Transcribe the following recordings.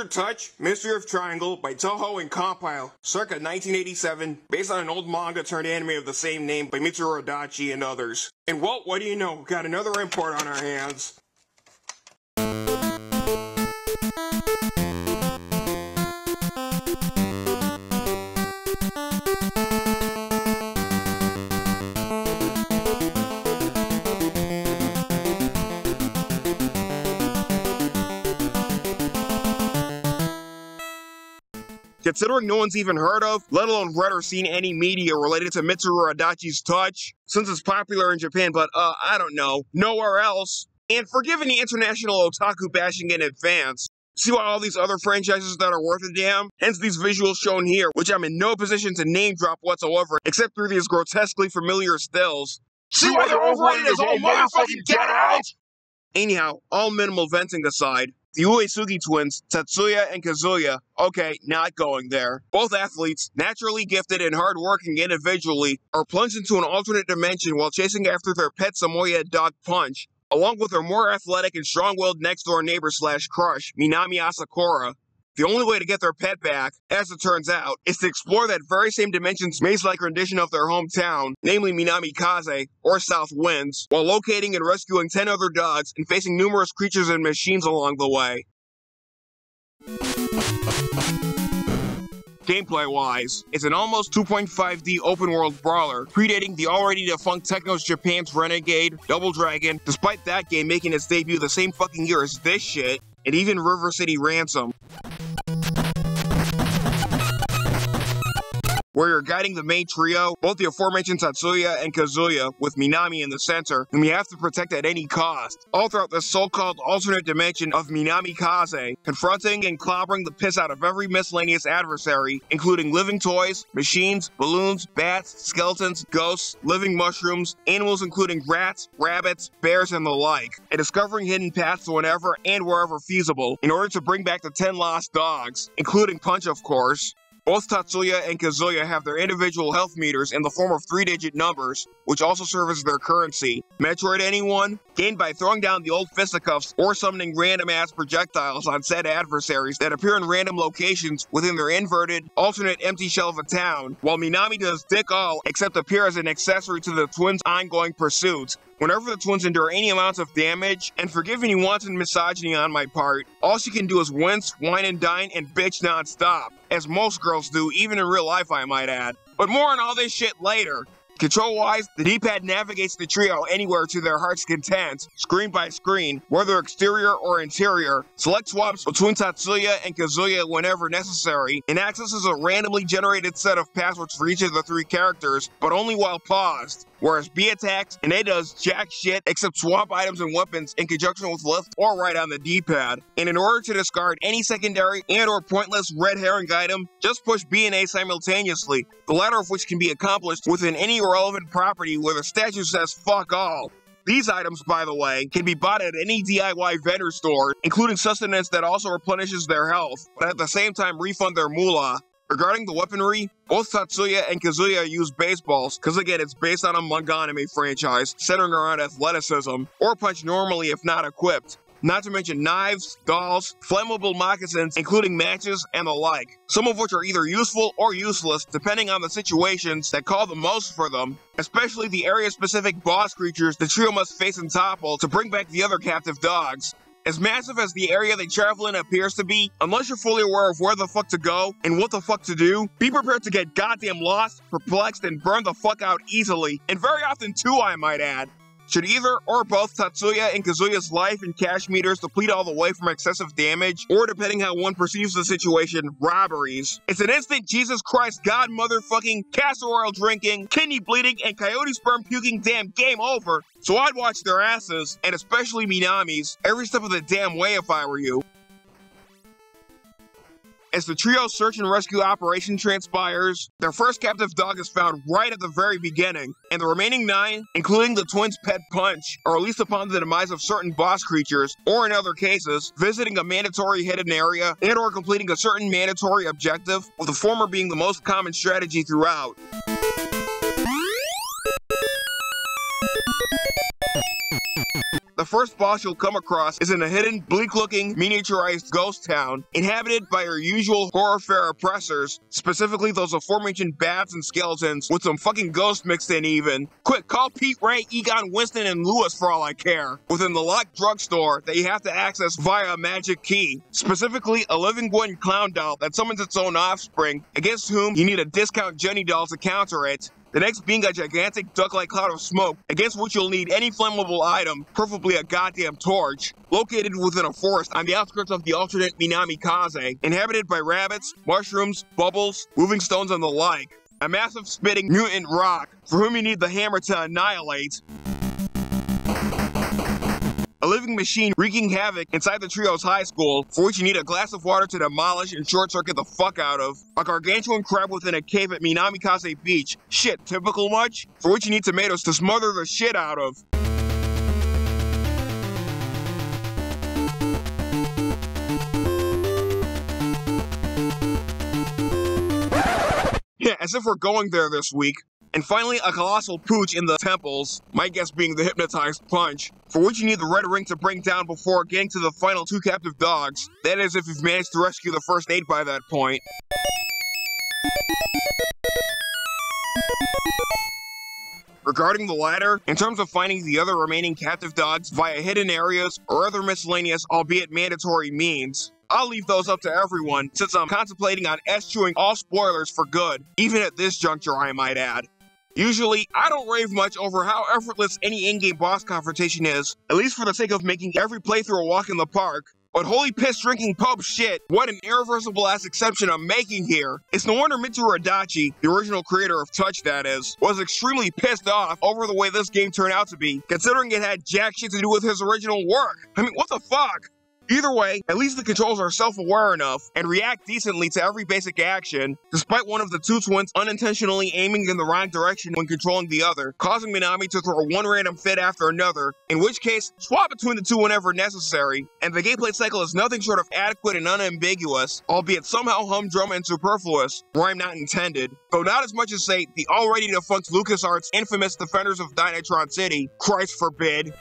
Adventure Touch, Mystery of Triangle by Toho and Compile, circa 1987, based on an old manga turned anime of the same name by Mitsuru Adachi and others. And well, what do you know, got another import on our hands. Considering no one's even heard of, let alone read or seen any media related to Mitsuru Adachi's Touch, since it's popular in Japan, but uh, I don't know, nowhere else. And forgive any international otaku bashing in advance. See why all these other franchises that are worth a damn? Hence these visuals shown here, which I'm in no position to name drop whatsoever, except through these grotesquely familiar stills. See why they're overrated as all motherfucking get out! Anyhow, all minimal venting aside, the Uesugi twins, Tatsuya and Kazuya, okay, not going there. Both athletes, naturally gifted and hardworking individually, are plunged into an alternate dimension while chasing after their pet Samoyed dog Punch, along with their more athletic and strong-willed next-door neighbor slash crush, Minami Asakura. The only way to get their pet back, as it turns out, is to explore that very same dimension's maze-like rendition of their hometown, namely Minami Kaze, or South Winds, while locating and rescuing 10 other dogs and facing numerous creatures and machines along the way. Gameplay-wise, it's an almost 2.5D open-world brawler, predating the already defunct Technos Japan's Renegade, Double Dragon, despite that game making its debut the same fucking year as this shit, and even River City Ransom. Where you're guiding the main trio, both the aforementioned Tatsuya and Kazuya, with Minami in the center, whom you have to protect at any cost, all throughout this so-called alternate dimension of Minami Kaze, confronting and clobbering the piss out of every miscellaneous adversary, including living toys, machines, balloons, bats, skeletons, ghosts, living mushrooms, animals including rats, rabbits, bears, and the like, and discovering hidden paths whenever and wherever feasible, in order to bring back the 10 lost dogs, including Punch of course, both Tatsuya and Kazuya have their individual health meters in the form of three-digit numbers, which also serve as their currency. Metroid anyone? Gained by throwing down the old fisticuffs or summoning random-ass projectiles on said adversaries that appear in random locations within their inverted, alternate empty shell of a town, while Minami does dick all except appear as an accessory to the twins' ongoing pursuits, Whenever the twins endure any amounts of damage, and forgive any wanton misogyny on my part, all she can do is wince, whine and dine, and bitch non-stop. As most girls do, even in real life I might add. But more on all this shit later. Control-wise, the D-pad navigates the trio anywhere to their heart's content, screen by screen, whether exterior or interior, select swaps between Tatsuya and Kazuya whenever necessary, and accesses a randomly generated set of passwords for each of the three characters, but only while paused whereas B attacks and A does jack shit except swap items and weapons in conjunction with left or right on the D-pad. And in order to discard any secondary and or pointless red herring item, just push B and A simultaneously, the latter of which can be accomplished within any relevant property where the statue says fuck all. These items, by the way, can be bought at any DIY vendor store, including sustenance that also replenishes their health, but at the same time refund their moolah. Regarding the weaponry, both Tatsuya and Kazuya use baseballs, because again, it's based on a manga anime franchise centering around athleticism, or punch normally if not equipped. Not to mention knives, dolls, flammable moccasins, including matches, and the like. Some of which are either useful or useless, depending on the situations that call the most for them, especially the area-specific boss creatures the trio must face and topple to bring back the other captive dogs. As massive as the area they travel in appears to be, unless you're fully aware of where the fuck to go and what the fuck to do, be prepared to get goddamn lost, perplexed, and burned the fuck out easily, and very often too, I might add. Should either or both Tatsuya and Kazuya's life and cash meters deplete all the way from excessive damage, or depending how one perceives the situation, robberies, it's an instant Jesus Christ God motherfucking castor oil drinking, kidney bleeding, and coyote sperm puking damn game over, so I'd watch their asses, and especially Minami's, every step of the damn way if I were you. As the trio's search and rescue operation transpires, their first captive dog is found right at the very beginning, and the remaining nine, including the twins' pet Punch, are released upon the demise of certain boss creatures, or in other cases, visiting a mandatory hidden area and or completing a certain mandatory objective, with the former being the most common strategy throughout. First boss you'll come across is in a hidden, bleak-looking, miniaturized ghost town, inhabited by your usual horror fair oppressors, specifically those aforementioned bats and skeletons, with some fucking ghosts mixed in even. Quick, call Pete Ray, Egon Winston, and Lewis for all I care. Within the locked drugstore that you have to access via a magic key, specifically a living Gwen clown doll that summons its own offspring, against whom you need a discount Jenny doll to counter it. The next being a gigantic duck-like cloud of smoke, against which you'll need any flammable item, preferably a goddamn torch, located within a forest on the outskirts of the alternate Minami Kaze, inhabited by rabbits, mushrooms, bubbles, moving stones, and the like. A massive spitting mutant rock, for whom you need the hammer to annihilate, a living machine wreaking havoc inside the trio's high school, for which you need a glass of water to demolish and short circuit the fuck out of. A gargantuan crab within a cave at Minamikaze Beach. Shit, typical much? For which you need tomatoes to smother the shit out of. Yeah, as if we're going there this week. And finally, a colossal pooch in the temples, my guess being the hypnotized punch, for which you need the red ring to bring down before getting to the final two captive dogs. That is, if you've managed to rescue the first eight by that point. Regarding the latter, in terms of finding the other remaining captive dogs via hidden areas or other miscellaneous, albeit mandatory means, I'll leave those up to everyone, since I'm contemplating on eschewing all spoilers for good, even at this juncture I might add. Usually, I don't rave much over how effortless any in-game boss confrontation is, at least for the sake of making every playthrough a walk in the park. But holy piss drinking Pope shit, what an irreversible ass exception I'm making here. It's no wonder Mitsuru Adachi, the original creator of Touch that is, was extremely pissed off over the way this game turned out to be, considering it had jack shit to do with his original work. I mean, what the fuck? Either way, at least the controls are self-aware enough and react decently to every basic action, despite one of the two twins unintentionally aiming in the wrong direction when controlling the other, causing Minami to throw one random fit after another, in which case, swap between the two whenever necessary, and the gameplay cycle is nothing short of adequate and unambiguous, albeit somehow humdrum and superfluous, rhyme not intended, though not as much as, say, the already defunct LucasArts infamous Defenders of Dynatron City, Christ forbid.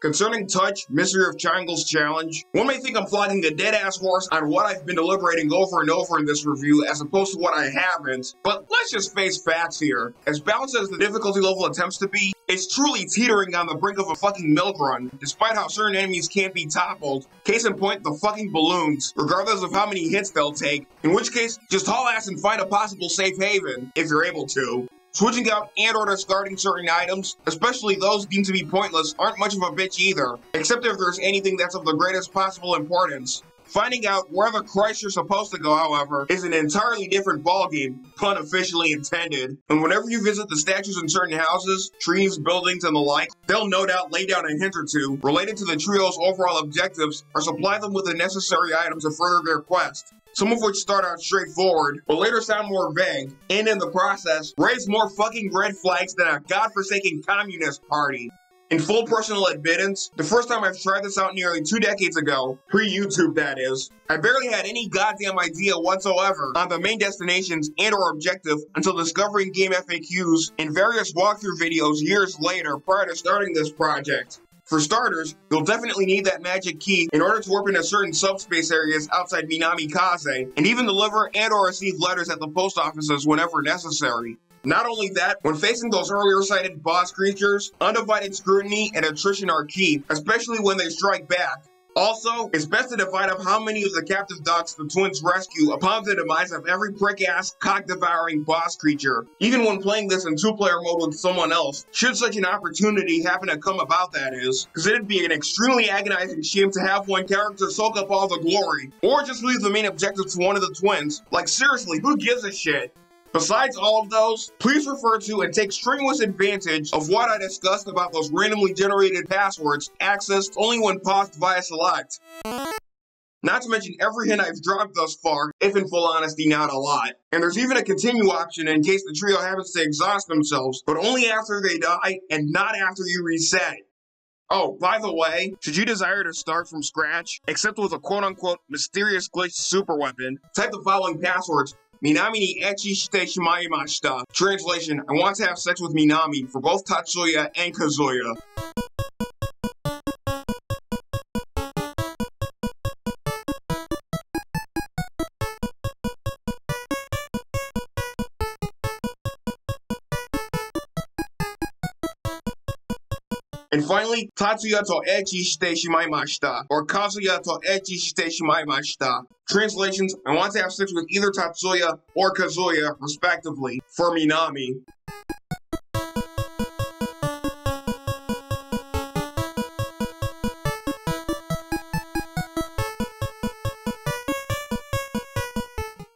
Concerning Touch, Mystery of Triangles Challenge, one may think I'm flogging a dead ass horse on what I've been deliberating over and over in this review as opposed to what I haven't, but let's just face facts here. As balanced as the difficulty level attempts to be, it's truly teetering on the brink of a fucking milk run, despite how certain enemies can't be toppled. Case in point, the fucking balloons, regardless of how many hits they'll take, in which case, just haul ass and find a possible safe haven, if you're able to. Switching out and or discarding certain items, especially those deemed to be pointless, aren't much of a bitch either, except if there's anything that's of the greatest possible importance. Finding out where the Christ you're supposed to go, however, is an entirely different ballgame, pun officially intended. And whenever you visit the statues in certain houses, trees, buildings, and the like, they'll no doubt lay down a hint or two related to the trio's overall objectives or supply them with the necessary items to further their quest some of which start out straightforward, but later sound more vague, and in the process, raise more fucking red flags than a godforsaken communist party. In full personal admittance, the first time I've tried this out nearly two decades ago, pre-YouTube that is, I barely had any goddamn idea whatsoever on the main destinations and or objective until discovering GameFAQs and various walkthrough videos years later prior to starting this project. For starters, you'll definitely need that magic key in order to warp into certain subspace areas outside Minami Kaze, and even deliver and or receive letters at the post offices whenever necessary. Not only that, when facing those earlier cited boss creatures, undivided scrutiny and attrition are key, especially when they strike back. Also, it's best to divide up how many of the captive dogs the twins rescue upon the demise of every prick-ass, cock-devouring boss creature. Even when playing this in two-player mode with someone else, should such an opportunity happen to come about that is, because it'd be an extremely agonizing shame to have one character soak up all the glory, or just leave the main objective to one of the twins. Like seriously, who gives a shit? Besides all of those, please refer to and take strenuous advantage of what I discussed about those randomly generated passwords accessed only when paused via select. Not to mention every hint I've dropped thus far, if in full honesty not a lot. And there's even a continue option in case the trio happens to exhaust themselves, but only after they die and not after you reset. Oh, by the way, should you desire to start from scratch, except with a quote-unquote mysterious glitch super weapon, type the following passwords Minami ni echi shite shimaimashita. Translation, I want to have sex with Minami for both Tatsuya and Kazuya. And finally, Tatsuya to echi shite shimaimashita, or Kazuya to echi shite shimaimashita. Translations, I want to have sex with either Tatsuya or Kazuya, respectively, for Minami.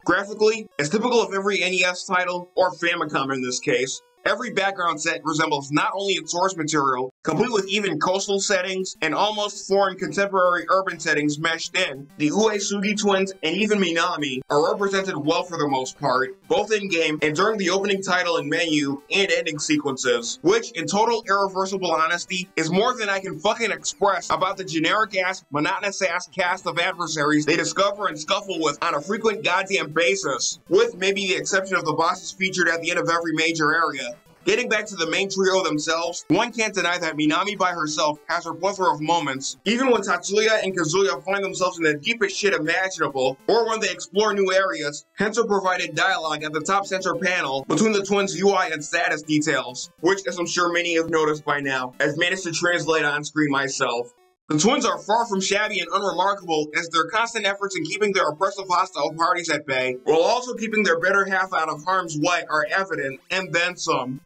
Graphically, as typical of every NES title, or Famicom in this case, Every background set resembles not only its source material, complete with even coastal settings and almost foreign contemporary urban settings meshed in. The Uesugi twins and even Minami are represented well for the most part, both in-game and during the opening title and menu and ending sequences, which, in total irreversible honesty, is more than I can fucking express about the generic-ass, monotonous-ass cast of adversaries they discover and scuffle with on a frequent goddamn basis, with maybe the exception of the bosses featured at the end of every major area. Getting back to the main trio themselves, one can't deny that Minami by herself has her plethora of moments, even when Tatsuya and Kazuya find themselves in the deepest shit imaginable, or when they explore new areas, hence her provided dialogue at the top center panel between the twins' UI and status details, which as I'm sure many have noticed by now, I've managed to translate on screen myself. The twins are far from shabby and unremarkable as their constant efforts in keeping their oppressive hostile parties at bay, while also keeping their better half out of harm's way are evident, and then some.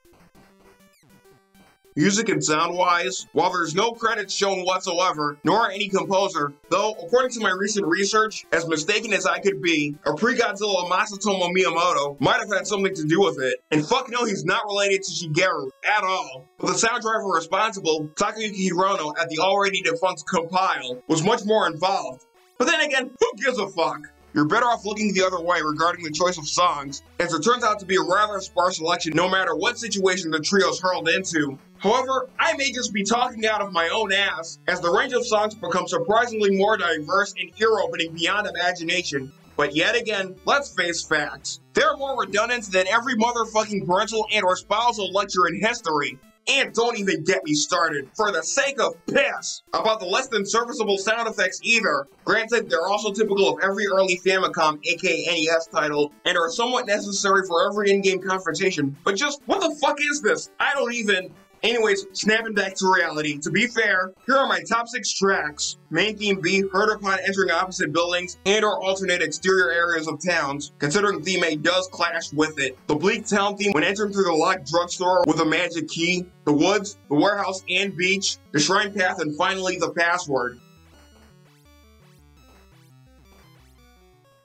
Music and sound-wise, while there's no credits shown whatsoever, nor any composer, though, according to my recent research, as mistaken as I could be, a pre-Godzilla Masatomo Miyamoto might have had something to do with it. And fuck no, he's not related to Shigeru, at all. But the sound driver responsible, Takayuki Hirono, at the already defunct Compile, was much more involved. But then again, who gives a fuck? you're better off looking the other way regarding the choice of songs, as it turns out to be a rather sparse selection no matter what situation the trio's hurled into. However, I may just be talking out of my own ass, as the range of songs become surprisingly more diverse and ear-opening beyond imagination. But yet again, let's face facts. They're more redundant than every motherfucking parental and or spousal lecture in history. And don't even get me started, for the sake of piss, about the less than serviceable sound effects either. Granted, they're also typical of every early Famicom, aka NES title, and are somewhat necessary for every in-game confrontation, but just, what the fuck is this? I don't even... Anyways, snapping back to reality. To be fair, here are my top six tracks. Main theme B, heard upon entering opposite buildings and or alternate exterior areas of towns, considering theme A does clash with it. The bleak town theme when entering through the locked drugstore with a magic key, the woods, the warehouse and beach, the shrine path, and finally the password.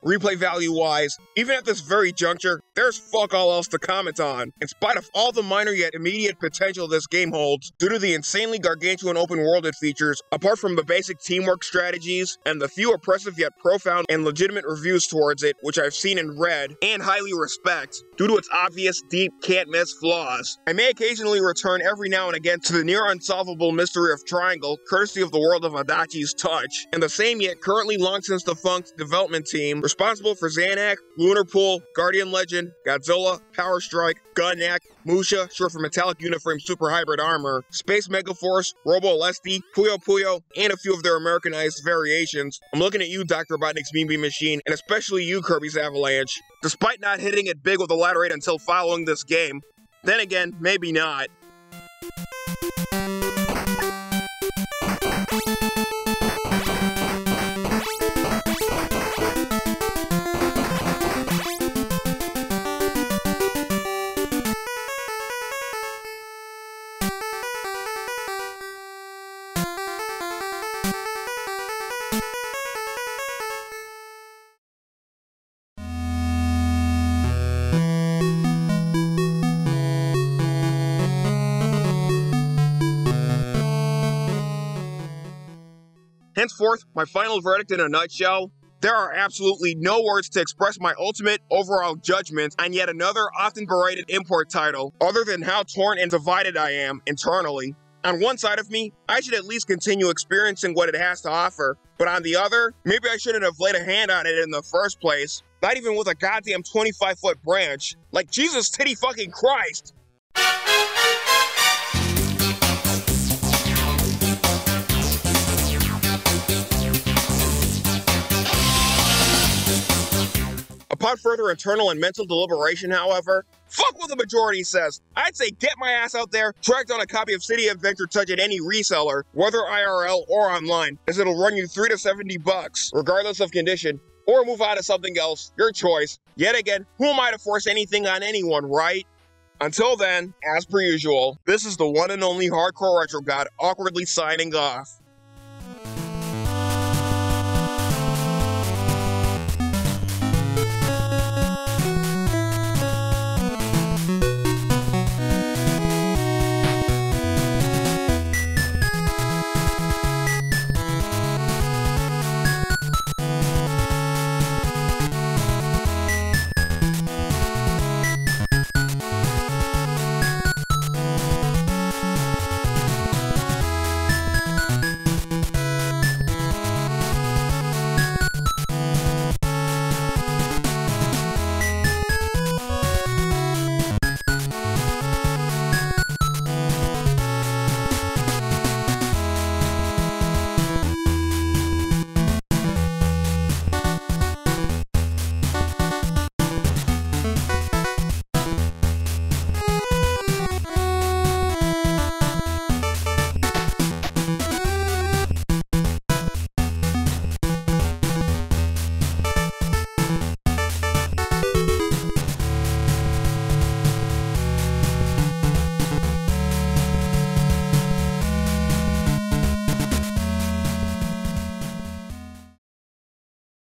replay value wise, even at this very juncture, there's fuck all else to comment on. In spite of all the minor yet immediate potential this game holds, due to the insanely gargantuan open world it features, apart from the basic teamwork strategies, and the few oppressive yet profound and legitimate reviews towards it, which I've seen and read, and highly respect, due to its obvious, deep, can't miss flaws. I may occasionally return every now and again to the near unsolvable mystery of Triangle, courtesy of the world of Adachi's Touch, and the same yet currently long since defunct development team responsible for Zanac, Lunar Pool, Guardian Legend, Godzilla, Power Strike, Gun-Nac, Musha, short for Metallic Uniframe Super Hybrid Armor, Space Megaforce, Robo-Aleste, Puyo Puyo, and a few of their Americanized variations. I'm looking at you, Dr. Robotnik's Bean Machine, and especially you, Kirby's Avalanche. Despite not hitting it big with a ladder 8 until following this game, then again, maybe not. Henceforth, my final verdict in a nutshell there are absolutely no words to express my ultimate overall judgment on yet another often berated import title, other than how torn and divided I am internally. On one side of me, I should at least continue experiencing what it has to offer, but on the other, maybe I shouldn't have laid a hand on it in the first place. Not even with a goddamn 25 foot branch. Like Jesus titty fucking Christ. Upon further internal and mental deliberation, however, fuck what the majority says. I'd say get my ass out there, track down a copy of City Adventure Touch at any reseller, whether IRL or online, as it'll run you 3 to 70 bucks, regardless of condition, or move on to something else, your choice. Yet again, who am I to force anything on anyone, right? Until then, as per usual, this is the one and only Hardcore Retro God awkwardly signing off.